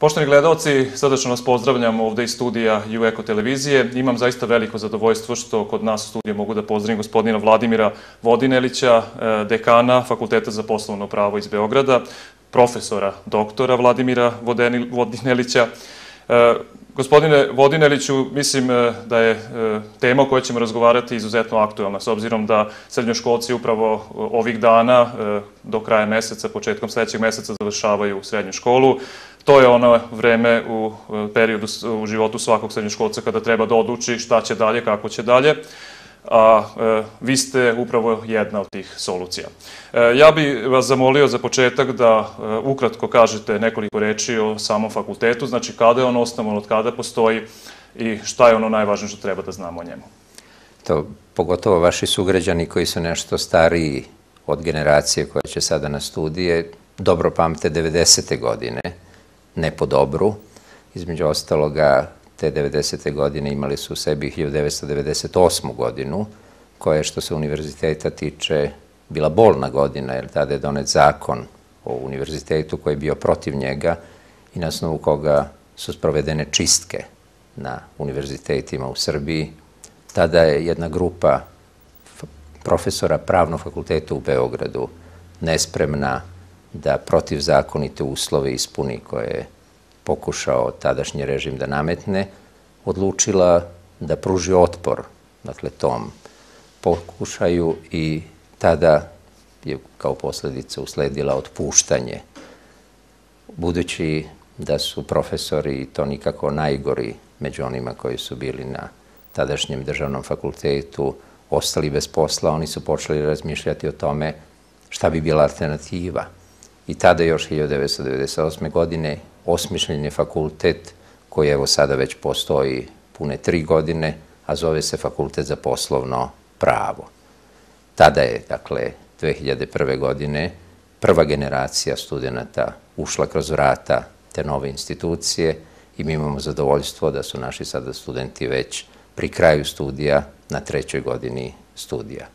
Poštovani gledalci, srdačno vas pozdravljam ovde iz studija UEKO televizije. Imam zaista veliko zadovoljstvo što kod nas u studiju mogu da pozdravim gospodina Vladimira Vodinelića, e, dekana Fakulteta za poslovno pravo iz Beograda, profesora doktora Vladimira Vodinelića. E, gospodine Vodineliću, mislim e, da je tema o kojoj ćemo razgovarati izuzetno aktualna, s obzirom da srednjoškolci upravo ovih dana, do kraja meseca, početkom sledećeg meseca, završavaju srednju školu. To je ono vreme u periodu u životu svakog srednjoškolca kada treba da odluči šta će dalje, kako će dalje a e, vi ste upravo jedna od tih solucija. E, ja bih vas zamolio za početak da e, ukratko kažete nekoliko reči o samom fakultetu, znači kada je on osnovan, od kada postoji i šta je ono najvažnije što treba da znamo o njemu. To, pogotovo vaši sugrađani koji su nešto stariji od generacije koja će sada na studije, dobro pamte 90. godine, ne po dobru. Između ostaloga, te 90. godine imali su u sebi 1998. godinu, koja je što se univerziteta tiče bila bolna godina, jer tada je donet zakon o univerzitetu koji je bio protiv njega i na osnovu koga su sprovedene čistke na univerzitetima u Srbiji. Tada je jedna grupa profesora pravnog fakulteta u Beogradu nespremna da protivzakonite uslove ispuni koje je pokušao tadašnji režim da nametne, odlučila da pruži otpor, dakle, tom pokušaju i tada je kao posledica usledila otpuštanje. Budući da su profesori, i to nikako najgori među onima koji su bili na tadašnjem državnom fakultetu, ostali bez posla, oni su počeli razmišljati o tome šta bi bila alternativa – I tada još 1998. godine osmišljen je fakultet koji evo sada već postoji pune tri godine, a zove se Fakultet za poslovno pravo. Tada je, dakle, 2001. godine prva generacija studenta ušla kroz vrata te nove institucije i mi imamo zadovoljstvo da su naši sada studenti već pri kraju studija na trećoj godini studija.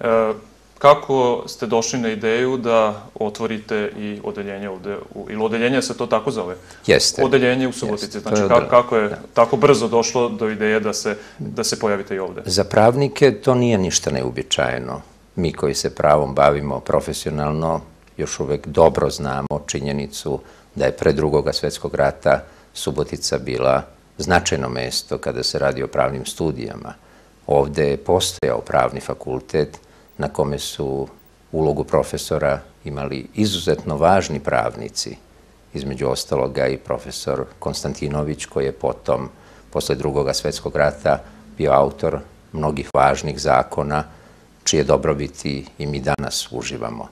E, Kako ste došli na ideju da otvorite i odeljenje ovde, ili odeljenje se to tako zove? Jeste. Odeljenje u Subotici. Znači, kako, kako je da. tako brzo došlo do ideje da se, da se pojavite i ovde? Za pravnike to nije ništa neuobičajeno. Mi koji se pravom bavimo profesionalno, još uvek dobro znamo činjenicu da je pre drugoga svetskog rata Subotica bila značajno mesto kada se radi o pravnim studijama. Ovde je postojao pravni fakultet, na kome su ulogu profesora imali izuzetno važni pravnici, između ostaloga i profesor Konstantinović, koji je potom, posle drugoga svetskog rata, bio autor mnogih važnih zakona, čije dobrobiti i mi danas uživamo.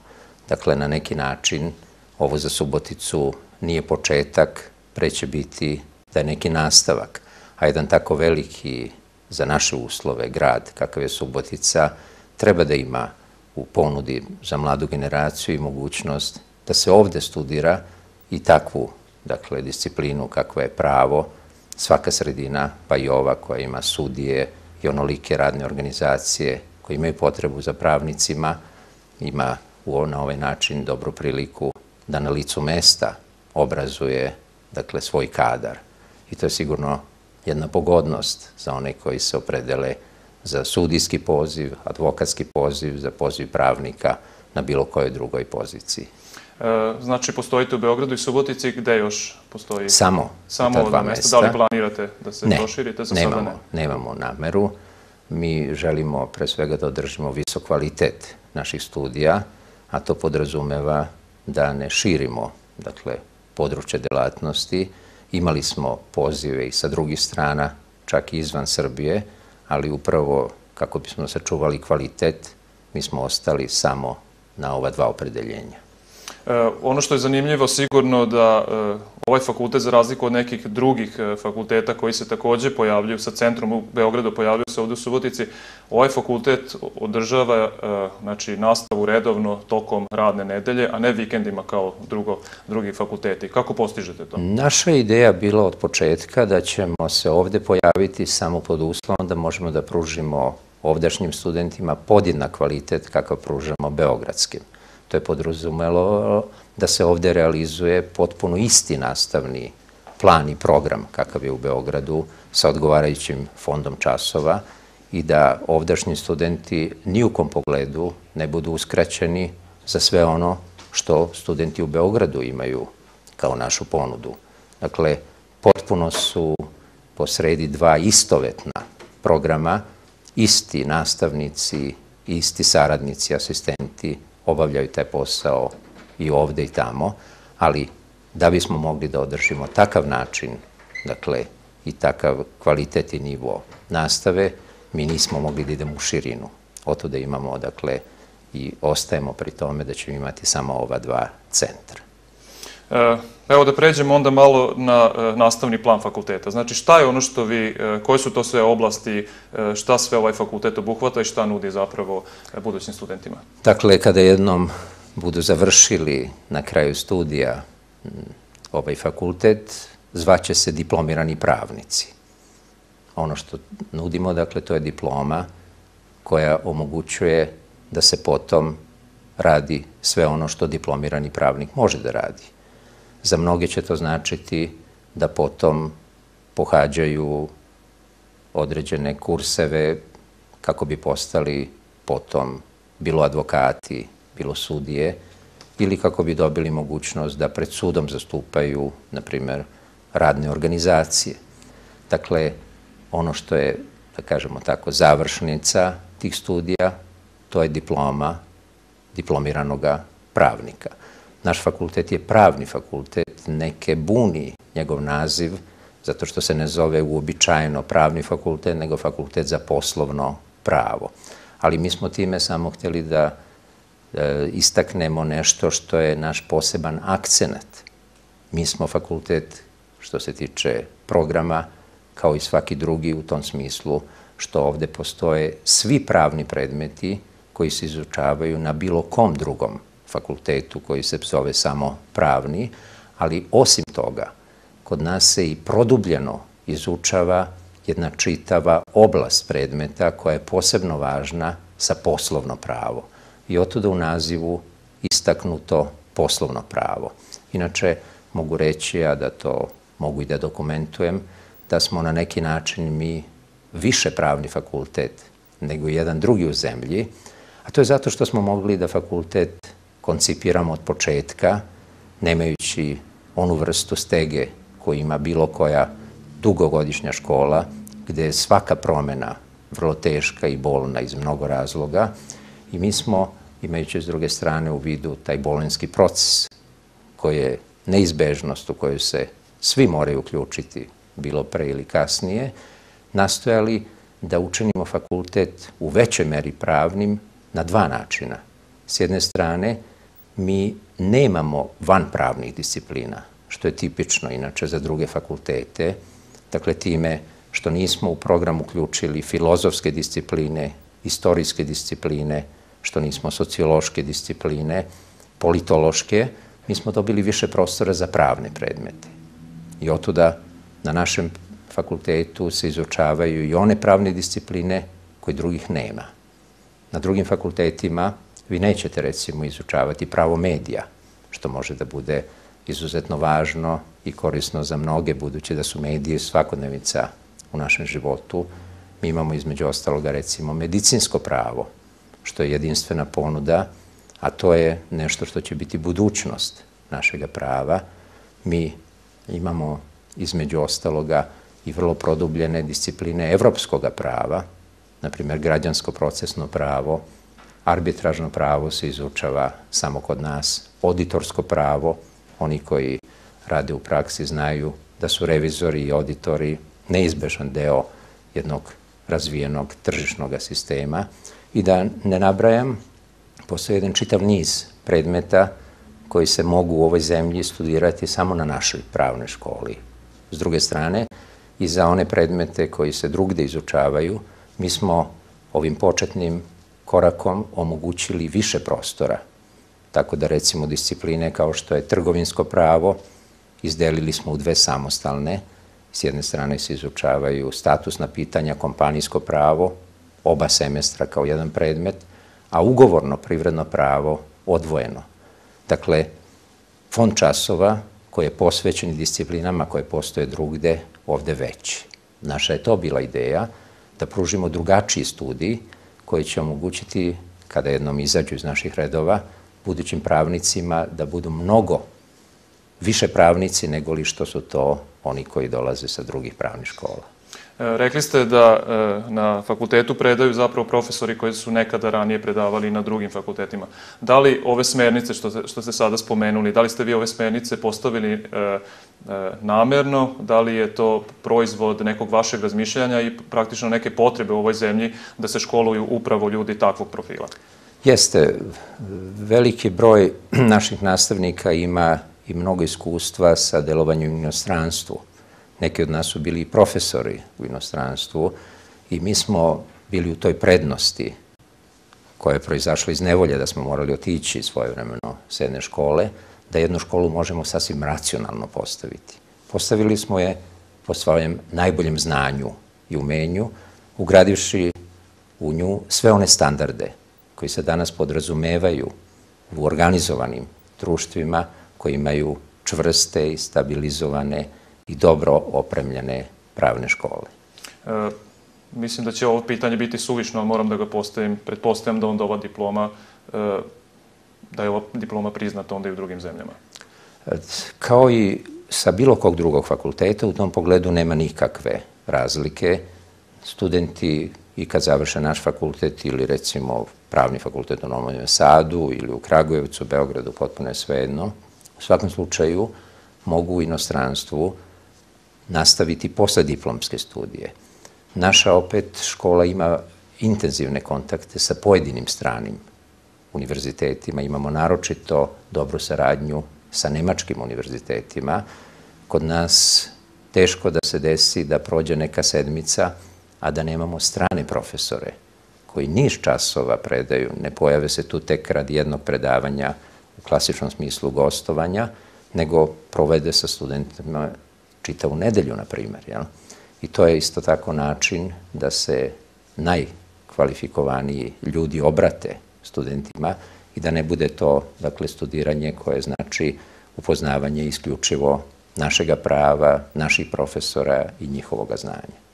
Dakle, na neki način, ovo za Suboticu nije početak, pre će biti da je neki nastavak, a jedan tako veliki za naše uslove grad kakav je Subotica, treba da ima u ponudi za mladu generaciju i mogućnost da se ovde studira i takvu, dakle, disciplinu kakva je pravo, svaka sredina, pa i ova koja ima sudije i onolike radne organizacije koje imaju potrebu za pravnicima, ima u, na ovaj način dobru priliku da na licu mesta obrazuje, dakle, svoj kadar. I to je sigurno jedna pogodnost za one koji se opredele za sudijski poziv, advokatski poziv, za poziv pravnika na bilo kojoj drugoj poziciji. E, znači, postojite u Beogradu i Subotici, gde još postoji? Samo, Samo ta dva mesta. Da li planirate da se ne, proširite? Za nemamo, sada ne, nemamo nameru. Mi želimo pre svega da održimo visok kvalitet naših studija, a to podrazumeva da ne širimo, dakle, područje delatnosti. Imali smo pozive i sa drugih strana, čak i izvan Srbije, ali upravo kako bismo sačuvali kvalitet, mi smo ostali samo na ova dva opredeljenja. E, ono što je zanimljivo sigurno da e, ovaj fakultet, za razliku od nekih drugih e, fakulteta koji se takođe pojavljuju sa centrom u Beogradu, pojavljuju se ovde u Subotici, ovaj fakultet održava znači, nastavu redovno tokom radne nedelje, a ne vikendima kao drugo, drugi fakulteti. Kako postižete to? Naša ideja bila od početka da ćemo se ovde pojaviti samo pod uslovom da možemo da pružimo ovdašnjim studentima podjednak kvalitet kakav pružamo beogradskim. To je podrazumelo da se ovde realizuje potpuno isti nastavni plan i program kakav je u Beogradu sa odgovarajućim fondom časova i da ovdašnji studenti ni u kom pogledu ne budu uskraćeni za sve ono što studenti u Beogradu imaju kao našu ponudu. Dakle, potpuno su posredi dva istovetna programa, isti nastavnici, isti saradnici, asistenti obavljaju taj posao i ovde i tamo, ali da bismo mogli da održimo takav način, dakle, i takav kvalitet i nivo nastave, mi nismo mogli da idemo u širinu. Oto da imamo, dakle, i ostajemo pri tome da ćemo imati samo ova dva centra. E, evo da pređemo onda malo na e, nastavni plan fakulteta. Znači šta je ono što vi, e, koje su to sve oblasti, šta sve ovaj fakultet obuhvata i šta nudi zapravo budućim studentima? Dakle, kada jednom budu završili na kraju studija ovaj fakultet, zvaće se diplomirani pravnici. Ono što nudimo, dakle, to je diploma koja omogućuje da se potom radi sve ono što diplomirani pravnik može da radi. Za mnoge će to značiti da potom pohađaju određene kurseve kako bi postali potom bilo advokati, bilo sudije, ili kako bi dobili mogućnost da pred sudom zastupaju, na primer, radne organizacije. Dakle, ono što je, da kažemo tako, završnica tih studija, to je diploma diplomiranog pravnika. Naš fakultet je pravni fakultet, neke buni njegov naziv, zato što se ne zove uobičajeno pravni fakultet, nego fakultet za poslovno pravo. Ali mi smo time samo htjeli da e, istaknemo nešto što je naš poseban akcenat. Mi smo fakultet što se tiče programa, kao i svaki drugi u tom smislu što ovde postoje svi pravni predmeti koji se izučavaju na bilo kom drugom fakultetu koji se zove samo pravni, ali osim toga, kod nas se i produbljeno izučava jedna čitava oblast predmeta koja je posebno važna sa poslovno pravo. I otuda u nazivu istaknuto poslovno pravo. Inače, mogu reći, a da to mogu i da dokumentujem, da smo na neki način mi više pravni fakultet nego jedan drugi u zemlji, a to je zato što smo mogli da fakultet koncipiramo od početka, nemajući onu vrstu stege koju ima bilo koja dugogodišnja škola, gde je svaka promena vrlo teška i bolna iz mnogo razloga i mi smo, imajući s druge strane u vidu taj bolenski proces, koji je neizbežnost u kojoj se svi moraju uključiti, bilo pre ili kasnije, nastojali da učinimo fakultet u većoj meri pravnim na dva načina. S jedne strane, mi nemamo van pravnih disciplina, što je tipično inače za druge fakultete, dakle time što nismo u program uključili filozofske discipline, istorijske discipline, što nismo sociološke discipline, politološke, mi smo dobili više prostora za pravne predmete. I otuda na našem fakultetu se izučavaju i one pravne discipline koje drugih nema. Na drugim fakultetima vi nećete recimo izučavati pravo medija, što može da bude izuzetno važno i korisno za mnoge, budući da su medije svakodnevica u našem životu. Mi imamo između ostaloga recimo medicinsko pravo, što je jedinstvena ponuda, a to je nešto što će biti budućnost našega prava. Mi imamo između ostaloga i vrlo produbljene discipline evropskog prava, na primjer građansko procesno pravo, arbitražno pravo se izučava samo kod nas, auditorsko pravo, oni koji rade u praksi znaju da su revizori i auditori neizbežan deo jednog razvijenog tržišnog sistema i da ne nabrajam, postoje jedan čitav niz predmeta koji se mogu u ovoj zemlji studirati samo na našoj pravnoj školi. S druge strane, i za one predmete koji se drugde izučavaju, mi smo ovim početnim korakom omogućili više prostora. Tako da recimo discipline kao što je trgovinsko pravo, izdelili smo u dve samostalne. S jedne strane se izučavaju statusna pitanja, kompanijsko pravo, oba semestra kao jedan predmet, a ugovorno privredno pravo odvojeno. Dakle, fond časova koji je posvećen disciplinama koje postoje drugde, ovde veći. Naša je to bila ideja da pružimo drugačiji studij koji će omogućiti, kada jednom izađu iz naših redova, budućim pravnicima da budu mnogo više pravnici nego li što su to oni koji dolaze sa drugih pravnih škola. E, rekli ste da e, na fakultetu predaju zapravo profesori koji su nekada ranije predavali na drugim fakultetima. Da li ove smernice što, što ste sada spomenuli, da li ste vi ove smernice postavili e, namerno, da li je to proizvod nekog vašeg razmišljanja i praktično neke potrebe u ovoj zemlji da se školuju upravo ljudi takvog profila? Jeste, veliki broj naših nastavnika ima i mnogo iskustva sa delovanjem u inostranstvu. Neki od nas su bili i profesori u inostranstvu i mi smo bili u toj prednosti koja je proizašla iz nevolje da smo morali otići svoje vremeno s jedne škole, da jednu školu možemo sasvim racionalno postaviti. Postavili smo je po svojem najboljem znanju i umenju, ugradivši u nju sve one standarde koji se danas podrazumevaju u organizovanim društvima koji imaju čvrste i stabilizovane i dobro opremljene pravne škole. E, mislim da će ovo pitanje biti suvišno, moram da ga postavim. Pretpostavljam da onda ova diploma, e, da je ova diploma priznata onda i u drugim zemljama. E, kao i sa bilo kog drugog fakulteta, u tom pogledu nema nikakve razlike. Studenti i kad završe naš fakultet ili recimo pravni fakultet u Novom Sadu ili u Kragujevcu, Beogradu, potpuno je svejedno, u svakom slučaju mogu u inostranstvu nastaviti posle diplomske studije. Naša opet škola ima intenzivne kontakte sa pojedinim stranim univerzitetima. Imamo naročito dobru saradnju sa nemačkim univerzitetima. Kod nas teško da se desi da prođe neka sedmica, a da nemamo strane profesore koji niš časova predaju, ne pojave se tu tek radi jednog predavanja u klasičnom smislu gostovanja, nego provede sa studentima čitavu nedelju, na primer. Jel? I to je isto tako način da se najkvalifikovaniji ljudi obrate studentima i da ne bude to, dakle, studiranje koje znači upoznavanje isključivo našega prava, naših profesora i njihovoga znanja.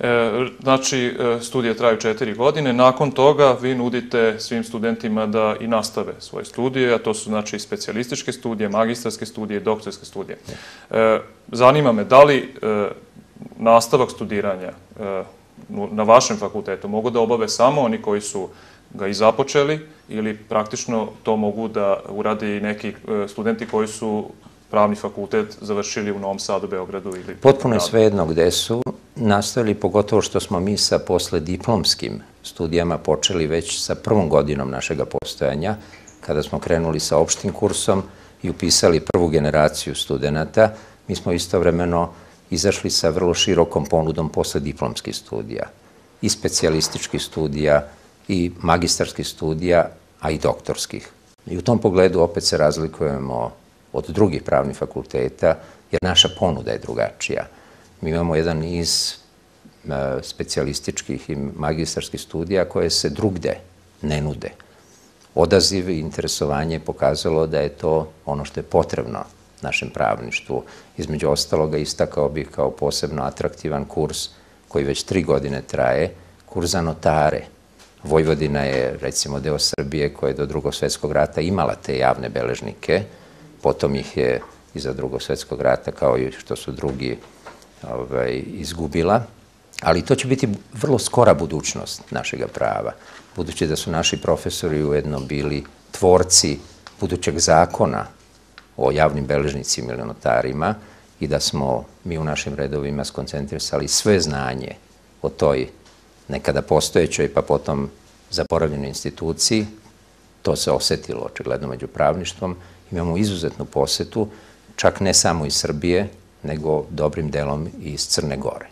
E, znači, e, studije traju četiri godine. Nakon toga vi nudite svim studentima da i nastave svoje studije, a to su znači specijalističke studije, magistarske studije, doktorske studije. E, zanima me, da li nastavak studiranja na vašem fakultetu mogu da obave samo oni koji su ga i započeli ili praktično to mogu da urade i neki studenti koji su pravni fakultet završili u Novom Sadu, Beogradu ili... Potpuno je svejedno gde su nastavili, pogotovo što smo mi sa posle diplomskim studijama počeli već sa prvom godinom našega postojanja, kada smo krenuli sa opštim kursom i upisali prvu generaciju studenta, mi smo istovremeno izašli sa vrlo širokom ponudom posle diplomskih studija, i specijalističkih studija, i magistarskih studija, a i doktorskih. I u tom pogledu opet se razlikujemo od drugih pravnih fakulteta, jer naša ponuda je drugačija. Mi imamo jedan niz e, specijalističkih i magistarskih studija koje se drugde ne nude. Odaziv i interesovanje je pokazalo da je to ono što je potrebno našem pravništvu. Između ostaloga istakao bih kao posebno atraktivan kurs koji već tri godine traje, kurs za notare. Vojvodina je, recimo, deo Srbije koja je do drugog svetskog rata imala te javne beležnike, potom ih je iza drugog svetskog rata, kao i što su drugi ovaj, izgubila, ali to će biti vrlo skora budućnost našega prava, budući da su naši profesori ujedno bili tvorci budućeg zakona o javnim beležnicima ili notarima i da smo mi u našim redovima skoncentrisali sve znanje o toj nekada postojećoj pa potom zaboravljenoj instituciji, to se osetilo očigledno među pravništvom, imamo izuzetnu posetu, čak ne samo iz Srbije, nego dobrim delom i iz Crne Gore.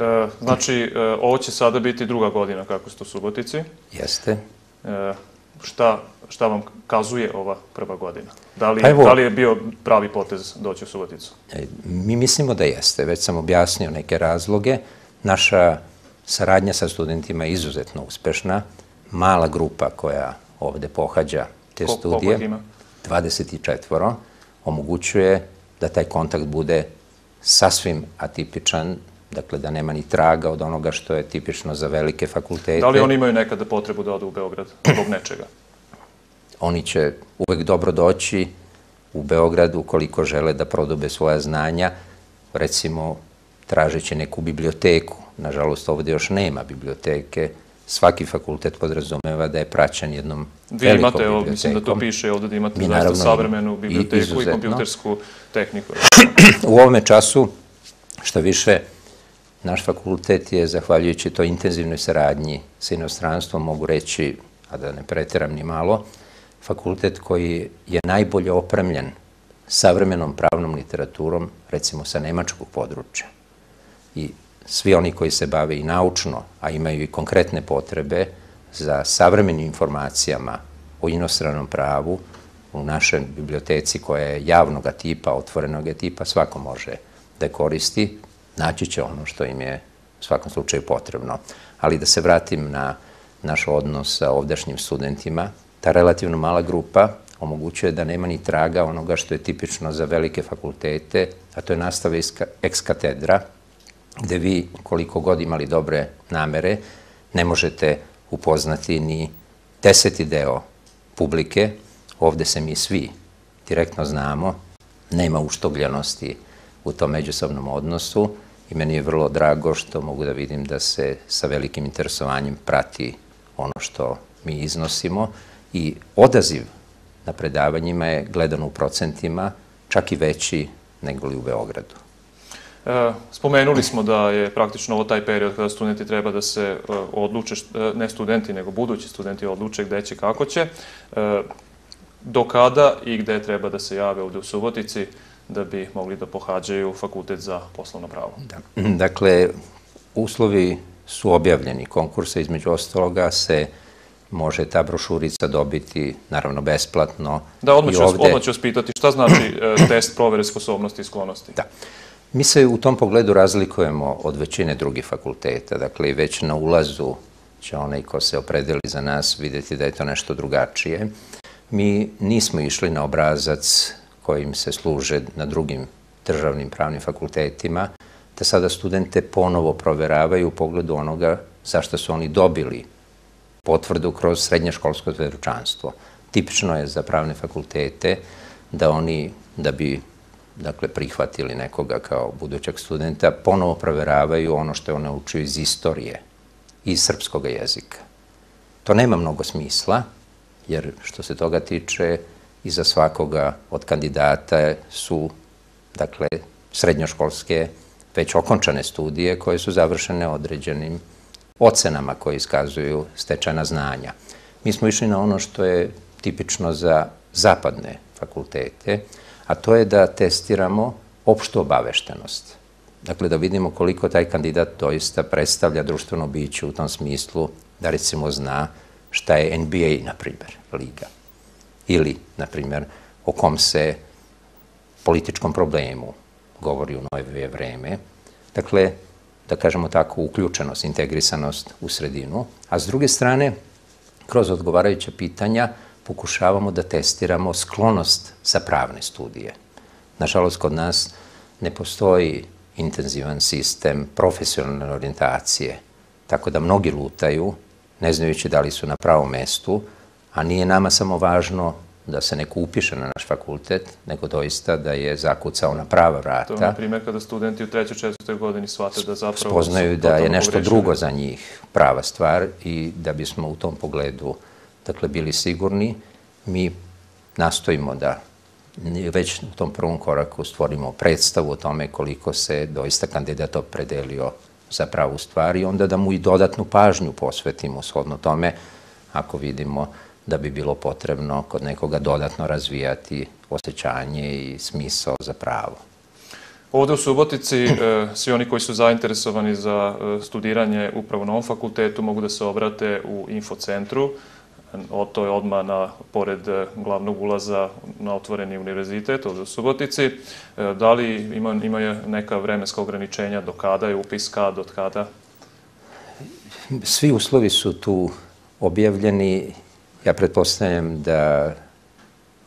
E, znači, e, ovo će sada biti druga godina kako ste u Subotici. Jeste. E, šta, šta vam kazuje ova prva godina? Da li, pa evo, da li je bio pravi potez doći u Suboticu? E, mi mislimo da jeste. Već sam objasnio neke razloge. Naša saradnja sa studentima je izuzetno uspešna. Mala grupa koja ovde pohađa te Ko- studije, koliko ih ima? 24, omogućuje da taj kontakt bude sasvim atipičan, dakle da nema ni traga od onoga što je tipično za velike fakultete. Da li oni imaju nekada potrebu da odu u Beograd zbog nečega? Oni će uvek dobro doći u Beograd ukoliko žele da prodube svoja znanja, recimo tražeći neku biblioteku. Nažalost, ovde još nema biblioteke. Svaki fakultet podrazumeva da je praćen jednom Vi velikom imate, evo, mislim da to piše ovde da imate Mi zaista naravno savremenu. I- biblioteku i, izuzetno. kompjutersku tehniku. U ovome času, što više, naš fakultet je, zahvaljujući toj intenzivnoj saradnji sa inostranstvom, mogu reći, a da ne preteram ni malo, fakultet koji je najbolje opremljen savremenom pravnom literaturom, recimo sa nemačkog područja. I svi oni koji se bave i naučno, a imaju i konkretne potrebe za savremenim informacijama o inostranom pravu, u našoj biblioteci koja je javnog tipa, otvorenog tipa, svako može da koristi, naći će ono što im je u svakom slučaju potrebno. Ali da se vratim na naš odnos sa ovdašnjim studentima, ta relativno mala grupa omogućuje da nema ni traga onoga što je tipično za velike fakultete, a to je nastava ex katedra, gde vi, koliko god imali dobre namere, ne možete upoznati ni deseti deo publike. Ovde se mi svi direktno znamo, nema uštogljenosti u tom međusobnom odnosu i meni je vrlo drago što mogu da vidim da se sa velikim interesovanjem prati ono što mi iznosimo i odaziv na predavanjima je gledano u procentima čak i veći nego li u Beogradu. E, spomenuli smo da je praktično ovo taj period kada studenti treba da se e, odluče, e, ne studenti, nego budući studenti odluče gde će, kako će. Do kada i gde treba da se jave ovde u Subotici da bi mogli da pohađaju fakultet za poslovno pravo? Da. Dakle, uslovi su objavljeni. Konkursa između ostaloga se može ta brošurica dobiti, naravno, besplatno. Da, odmah ću, ovde- odmah ću vas pitati šta znači test provere sposobnosti i sklonosti? Da. Mi se u tom pogledu razlikujemo od većine drugih fakulteta. Dakle, već na ulazu će onaj ko se opredeli za nas videti da je to nešto drugačije. Mi nismo išli na obrazac kojim se služe na drugim državnim pravnim fakultetima, da sada studente ponovo proveravaju u pogledu onoga zašto su oni dobili potvrdu kroz srednješkolsko svedočanstvo. Tipično je za pravne fakultete da oni, da bi dakle, prihvatili nekoga kao budućeg studenta, ponovo proveravaju ono što je on naučio iz istorije, iz srpskog jezika. To nema mnogo smisla, jer što se toga tiče, iza svakoga od kandidata su, dakle, srednjoškolske, već okončane studije koje su završene određenim ocenama koje iskazuju stečena znanja. Mi smo išli na ono što je tipično za zapadne fakultete, a to je da testiramo opštu obaveštenost. Dakle, da vidimo koliko taj kandidat doista predstavlja društveno biće u tom smislu da recimo zna šta je NBA, na primjer, liga. Ili, na primjer, o kom se političkom problemu govori u novije vreme. Dakle, da kažemo tako, uključenost, integrisanost u sredinu, a s druge strane, kroz odgovarajuća pitanja pokušavamo da testiramo sklonost za pravne studije. Nažalost, kod nas ne postoji intenzivan sistem profesionalne orijentacije, tako da mnogi lutaju, ne znajući da li su na pravom mestu, a nije nama samo važno da se neko upiše na naš fakultet, nego doista da je zakucao na prava vrata. To je, na primjer, kada studenti u trećoj, četvrtoj godini shvate da zapravo... spoznaju da je nešto drugo za njih prava stvar i da bismo u tom pogledu dakle, bili sigurni, mi nastojimo da već u tom prvom koraku stvorimo predstavu o tome koliko se doista kandidat opredelio za pravu stvar i onda da mu i dodatnu pažnju posvetimo shodno tome ako vidimo da bi bilo potrebno kod nekoga dodatno razvijati osjećanje i smisao za pravo. Ovde u Subotici e, svi oni koji su zainteresovani za e, studiranje upravo na ovom fakultetu mogu da se obrate u infocentru. To je odmah na, pored e, glavnog ulaza na otvoreni univerzitet u Subotici. E, da li ima, ima neka vremenska ograničenja do kada je upis, kad, od kada? Svi uslovi su tu objavljeni. Ja pretpostavljam da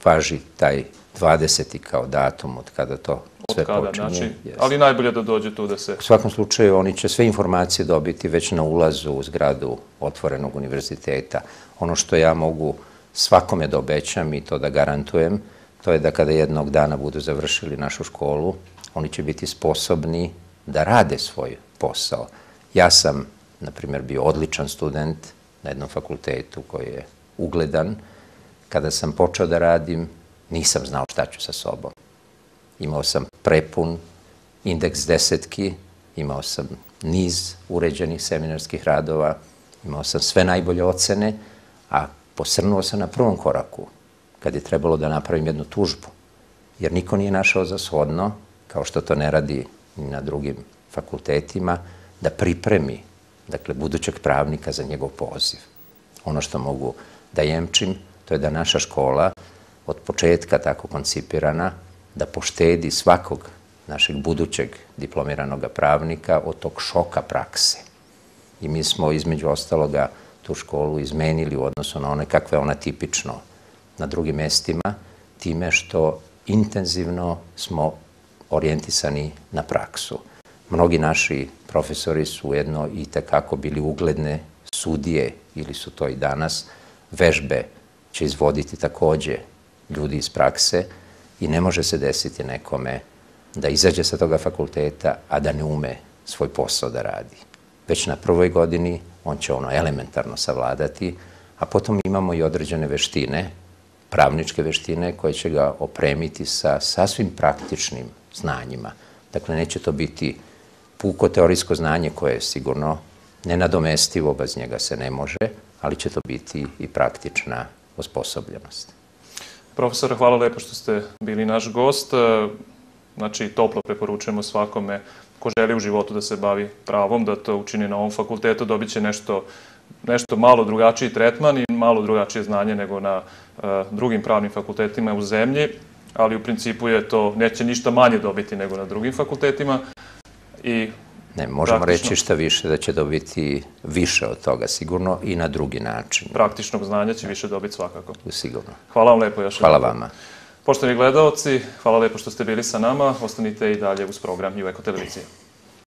važi taj 20. kao datum od kada to sve od kada, počinje. znači, Jeste. ali najbolje da dođe tu da se... U svakom slučaju, oni će sve informacije dobiti već na ulazu u zgradu otvorenog univerziteta. Ono što ja mogu svakome da obećam i to da garantujem, to je da kada jednog dana budu završili našu školu, oni će biti sposobni da rade svoj posao. Ja sam, na primjer, bio odličan student na jednom fakultetu koji je ugledan. Kada sam počeo da radim, nisam znao šta ću sa sobom. Imao sam prepun indeks desetki, imao sam niz uređenih seminarskih radova, imao sam sve najbolje ocene, a posrnuo sam na prvom koraku, kad je trebalo da napravim jednu tužbu. Jer niko nije našao za shodno, kao što to ne radi ni na drugim fakultetima, da pripremi, dakle, budućeg pravnika za njegov poziv. Ono što mogu da jemčim, to je da naša škola, od početka tako koncipirana, da poštedi svakog našeg budućeg diplomiranog pravnika od tog šoka prakse. I mi smo između ostaloga tu školu izmenili u odnosu na one kakve ona tipično na drugim mestima, time što intenzivno smo orijentisani na praksu. Mnogi naši profesori su ujedno i tekako bili ugledne sudije, ili su to i danas, vežbe će izvoditi takođe ljudi iz prakse i ne može se desiti nekome da izađe sa toga fakulteta, a da ne ume svoj posao da radi. Već na prvoj godini on će ono elementarno savladati, a potom imamo i određene veštine, pravničke veštine koje će ga opremiti sa sasvim praktičnim znanjima. Dakle, neće to biti puko teorijsko znanje koje je sigurno nenadomestivo, bez njega se ne može, ali će to biti i praktična osposobljenost. Profesore, hvala lepo što ste bili naš gost. Znači, toplo preporučujemo svakome ko želi u životu da se bavi pravom, da to učini na ovom fakultetu, dobit će nešto, nešto malo drugačiji tretman i malo drugačije znanje nego na uh, drugim pravnim fakultetima u zemlji, ali u principu je to, neće ništa manje dobiti nego na drugim fakultetima i Ne, možemo Praktično. reći šta više, da će dobiti više od toga, sigurno, i na drugi način, praktičnog znanja će više dobiti svakako. sigurno. Hvala vam lepo još. Hvala vama. Poštovani gledalci, hvala lepo što ste bili sa nama. Ostanite i dalje uz program Jueko televizije.